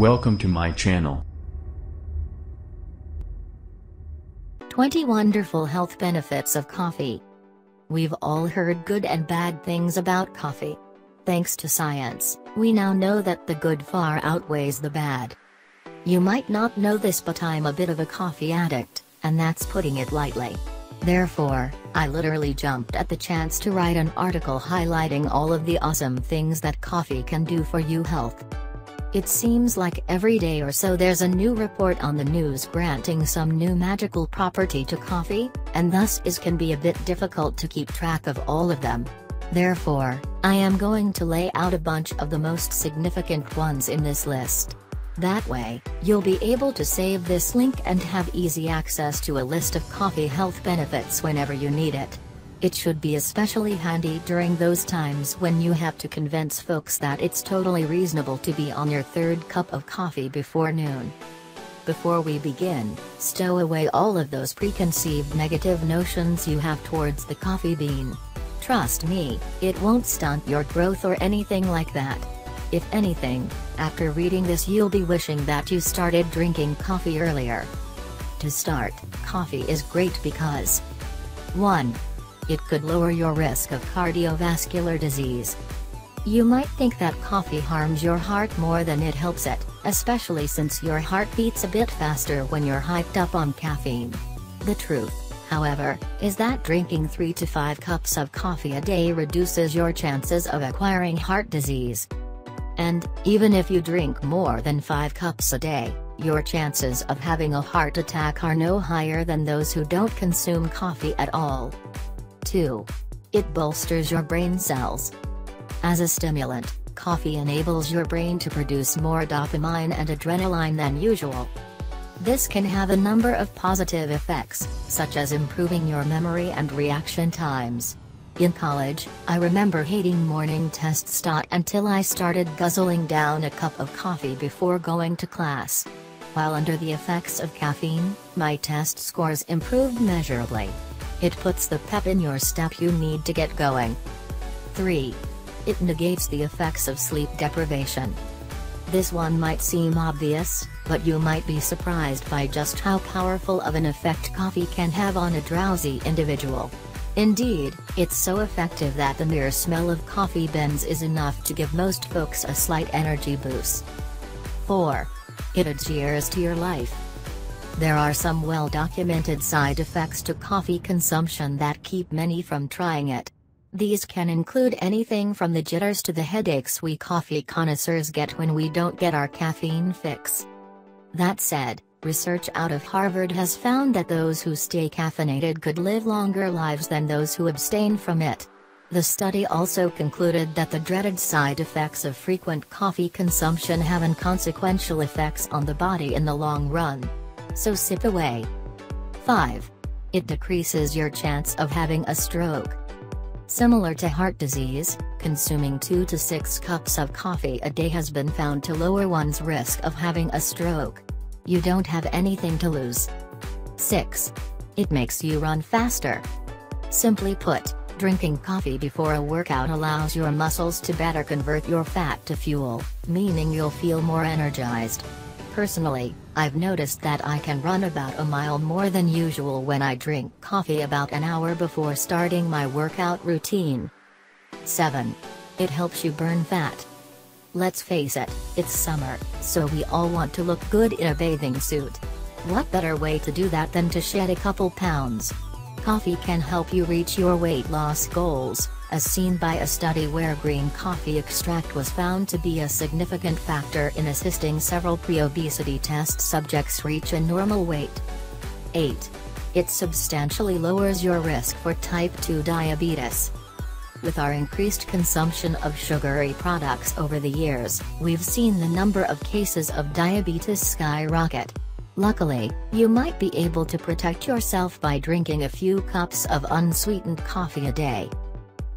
Welcome to my channel. 20 Wonderful Health Benefits of Coffee. We've all heard good and bad things about coffee. Thanks to science, we now know that the good far outweighs the bad. You might not know this but I'm a bit of a coffee addict, and that's putting it lightly. Therefore, I literally jumped at the chance to write an article highlighting all of the awesome things that coffee can do for you health. It seems like every day or so there's a new report on the news granting some new magical property to coffee, and thus is can be a bit difficult to keep track of all of them. Therefore, I am going to lay out a bunch of the most significant ones in this list. That way, you'll be able to save this link and have easy access to a list of coffee health benefits whenever you need it. It should be especially handy during those times when you have to convince folks that it's totally reasonable to be on your third cup of coffee before noon. Before we begin, stow away all of those preconceived negative notions you have towards the coffee bean. Trust me, it won't stunt your growth or anything like that. If anything, after reading this you'll be wishing that you started drinking coffee earlier. To start, coffee is great because 1. It could lower your risk of cardiovascular disease. You might think that coffee harms your heart more than it helps it, especially since your heart beats a bit faster when you're hyped up on caffeine. The truth, however, is that drinking 3 to 5 cups of coffee a day reduces your chances of acquiring heart disease. And, even if you drink more than 5 cups a day, your chances of having a heart attack are no higher than those who don't consume coffee at all. 2. It bolsters your brain cells. As a stimulant, coffee enables your brain to produce more dopamine and adrenaline than usual. This can have a number of positive effects, such as improving your memory and reaction times. In college, I remember hating morning tests. Until I started guzzling down a cup of coffee before going to class. While under the effects of caffeine, my test scores improved measurably. It puts the pep in your step you need to get going. 3. It negates the effects of sleep deprivation. This one might seem obvious, but you might be surprised by just how powerful of an effect coffee can have on a drowsy individual. Indeed, it's so effective that the mere smell of coffee beans is enough to give most folks a slight energy boost. 4. It adheres to your life. There are some well-documented side effects to coffee consumption that keep many from trying it. These can include anything from the jitters to the headaches we coffee connoisseurs get when we don't get our caffeine fix. That said, research out of Harvard has found that those who stay caffeinated could live longer lives than those who abstain from it. The study also concluded that the dreaded side effects of frequent coffee consumption have inconsequential effects on the body in the long run so sip away. 5. It decreases your chance of having a stroke. Similar to heart disease, consuming 2 to 6 cups of coffee a day has been found to lower one's risk of having a stroke. You don't have anything to lose. 6. It makes you run faster. Simply put, drinking coffee before a workout allows your muscles to better convert your fat to fuel, meaning you'll feel more energized. Personally, I've noticed that I can run about a mile more than usual when I drink coffee about an hour before starting my workout routine. 7. It helps you burn fat. Let's face it, it's summer, so we all want to look good in a bathing suit. What better way to do that than to shed a couple pounds? Coffee can help you reach your weight loss goals, as seen by a study where green coffee extract was found to be a significant factor in assisting several pre-obesity test subjects reach a normal weight. 8. It substantially lowers your risk for type 2 diabetes. With our increased consumption of sugary products over the years, we've seen the number of cases of diabetes skyrocket. Luckily, you might be able to protect yourself by drinking a few cups of unsweetened coffee a day.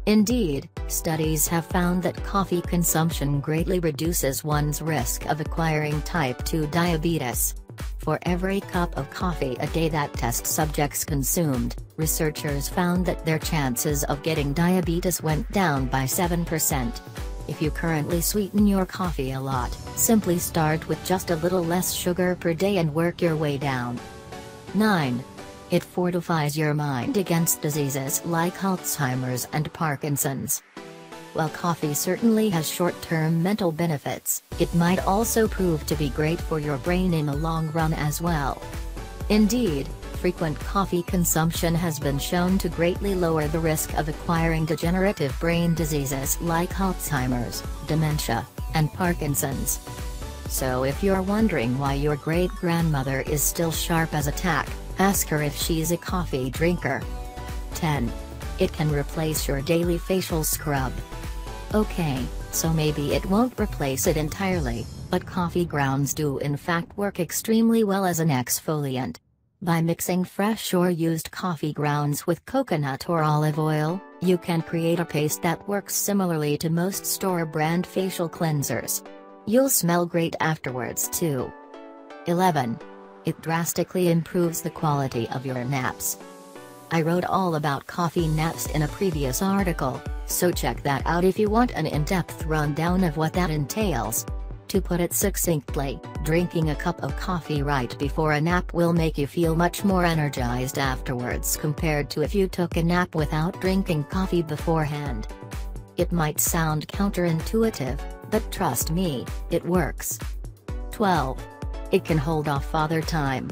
Indeed, studies have found that coffee consumption greatly reduces one's risk of acquiring type 2 diabetes. For every cup of coffee a day that test subjects consumed, researchers found that their chances of getting diabetes went down by 7%. If you currently sweeten your coffee a lot, simply start with just a little less sugar per day and work your way down. 9. It fortifies your mind against diseases like Alzheimer's and Parkinson's. While coffee certainly has short-term mental benefits, it might also prove to be great for your brain in the long run as well. Indeed, frequent coffee consumption has been shown to greatly lower the risk of acquiring degenerative brain diseases like Alzheimer's, dementia, and Parkinson's. So if you're wondering why your great-grandmother is still sharp as a tack, ask her if she's a coffee drinker. 10. It can replace your daily facial scrub. Okay, so maybe it won't replace it entirely, but coffee grounds do in fact work extremely well as an exfoliant. By mixing fresh or used coffee grounds with coconut or olive oil, you can create a paste that works similarly to most store brand facial cleansers. You'll smell great afterwards too. 11. It drastically improves the quality of your naps. I wrote all about coffee naps in a previous article, so check that out if you want an in-depth rundown of what that entails. To put it succinctly, drinking a cup of coffee right before a nap will make you feel much more energized afterwards compared to if you took a nap without drinking coffee beforehand. It might sound counterintuitive, but trust me, it works. 12. It can hold off father time.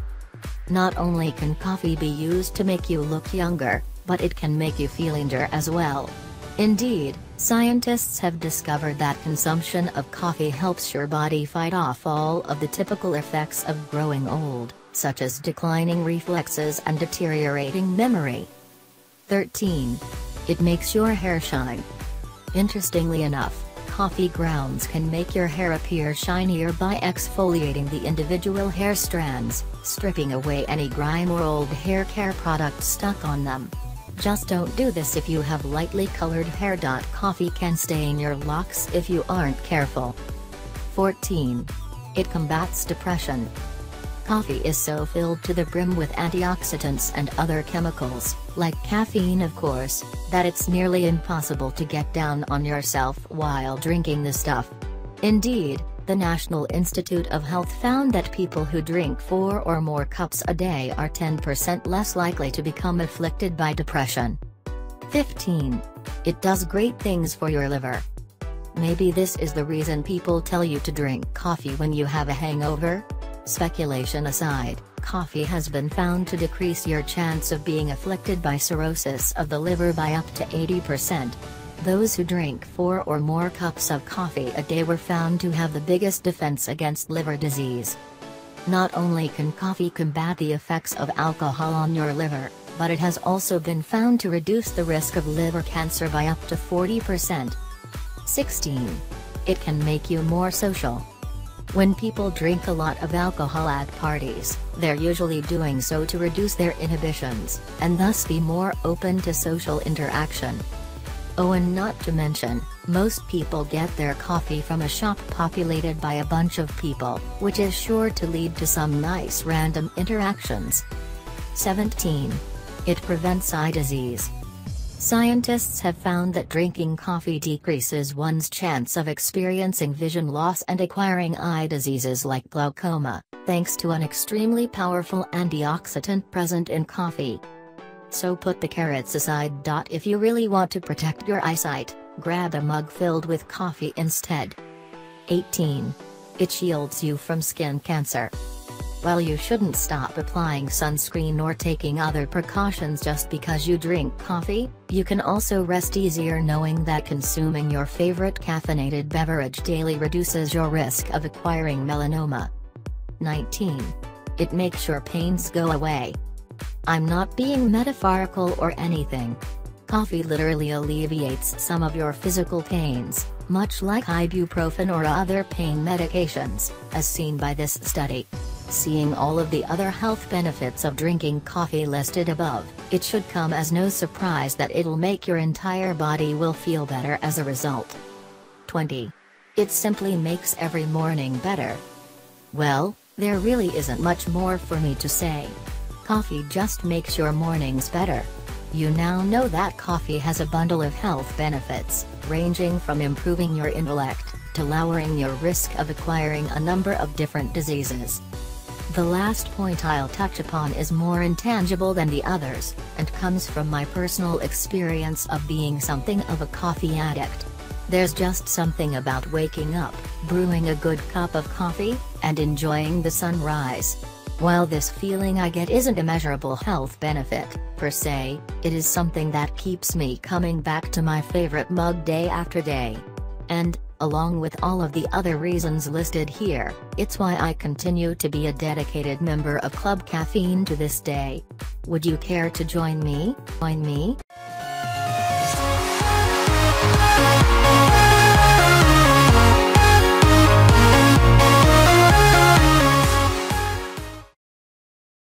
Not only can coffee be used to make you look younger, but it can make you feel younger as well. Indeed, scientists have discovered that consumption of coffee helps your body fight off all of the typical effects of growing old, such as declining reflexes and deteriorating memory. 13. It makes your hair shine. Interestingly enough, coffee grounds can make your hair appear shinier by exfoliating the individual hair strands, stripping away any grime or old hair care product stuck on them. Just don't do this if you have lightly colored hair. Coffee can stain your locks if you aren't careful. 14. It combats depression. Coffee is so filled to the brim with antioxidants and other chemicals, like caffeine of course, that it's nearly impossible to get down on yourself while drinking the stuff. Indeed, the National Institute of Health found that people who drink 4 or more cups a day are 10% less likely to become afflicted by depression. 15. It does great things for your liver. Maybe this is the reason people tell you to drink coffee when you have a hangover? Speculation aside, coffee has been found to decrease your chance of being afflicted by cirrhosis of the liver by up to 80%. Those who drink four or more cups of coffee a day were found to have the biggest defense against liver disease. Not only can coffee combat the effects of alcohol on your liver, but it has also been found to reduce the risk of liver cancer by up to 40%. 16. It can make you more social. When people drink a lot of alcohol at parties, they're usually doing so to reduce their inhibitions, and thus be more open to social interaction. Oh and not to mention, most people get their coffee from a shop populated by a bunch of people, which is sure to lead to some nice random interactions. 17. It prevents eye disease. Scientists have found that drinking coffee decreases one's chance of experiencing vision loss and acquiring eye diseases like glaucoma, thanks to an extremely powerful antioxidant present in coffee. So put the carrots aside. If you really want to protect your eyesight, grab a mug filled with coffee instead. 18. It shields you from skin cancer. While you shouldn't stop applying sunscreen or taking other precautions just because you drink coffee, you can also rest easier knowing that consuming your favorite caffeinated beverage daily reduces your risk of acquiring melanoma. 19. It makes your pains go away. I'm not being metaphorical or anything. Coffee literally alleviates some of your physical pains, much like ibuprofen or other pain medications, as seen by this study. Seeing all of the other health benefits of drinking coffee listed above, it should come as no surprise that it'll make your entire body will feel better as a result. 20. It simply makes every morning better. Well, there really isn't much more for me to say. Coffee just makes your mornings better. You now know that coffee has a bundle of health benefits, ranging from improving your intellect, to lowering your risk of acquiring a number of different diseases. The last point I'll touch upon is more intangible than the others, and comes from my personal experience of being something of a coffee addict. There's just something about waking up, brewing a good cup of coffee, and enjoying the sunrise. While this feeling I get isn't a measurable health benefit, per se, it is something that keeps me coming back to my favorite mug day after day. And, along with all of the other reasons listed here, it's why I continue to be a dedicated member of Club Caffeine to this day. Would you care to join me? Join me?